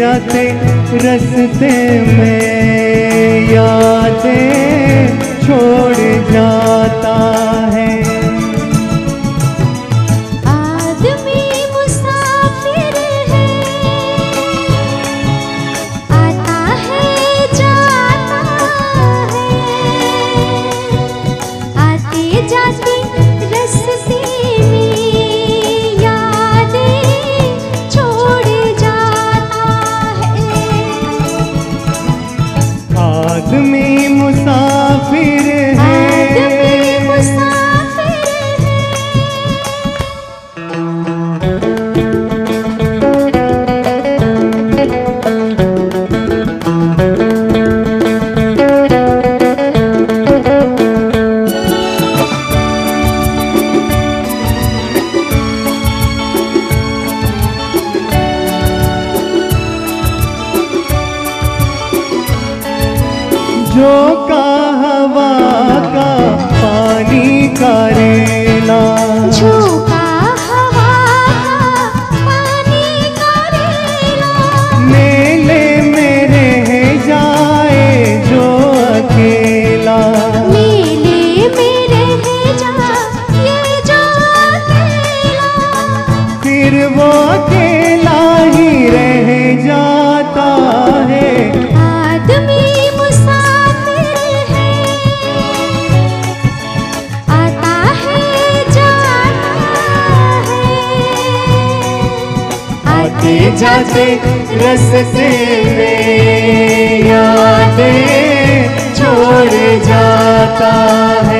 जाते रस्ते में यादें छोड़ जा आदमी मुसाफिर जो का हवा जाते रस्ते में यादें छोड़ जाता है।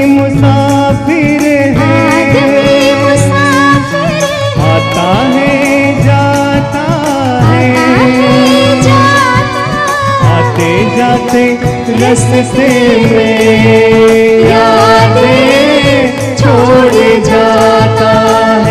जाते रस्ते में यादें छोड़ जाता है।